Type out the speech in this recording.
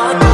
on